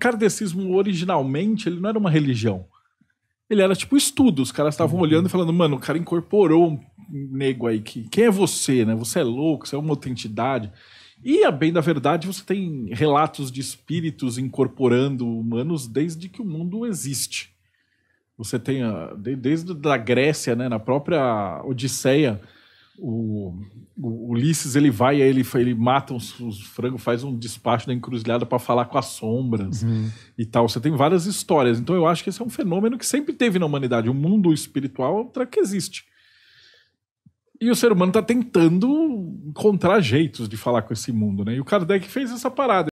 kardecismo originalmente ele não era uma religião. Ele era tipo estudo. Os caras estavam olhando e falando, mano, o cara incorporou um nego aí. Que, quem é você, né? Você é louco, você é uma outra entidade. E, a bem da verdade, você tem relatos de espíritos incorporando humanos desde que o mundo existe. Você tem, a, de, desde a Grécia, né, na própria Odisseia, o, o Ulisses ele vai, ele, ele mata os, os frangos, faz um despacho da encruzilhada para falar com as sombras e tal. Você tem várias histórias. Então eu acho que esse é um fenômeno que sempre teve na humanidade. O mundo espiritual é que existe. E o ser humano está tentando encontrar jeitos de falar com esse mundo, né? E o Kardec fez essa parada.